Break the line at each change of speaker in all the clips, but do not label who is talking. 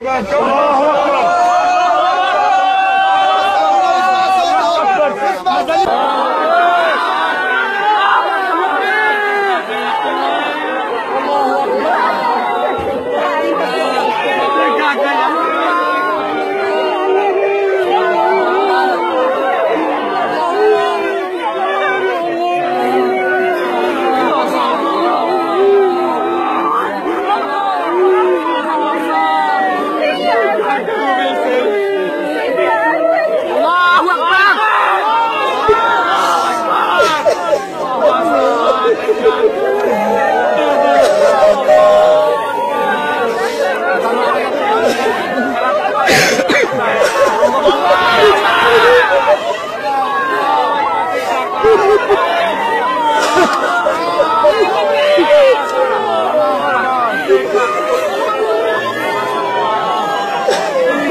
Allahu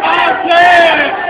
Outside!